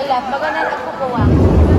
Ilap, baga na nagkukuha.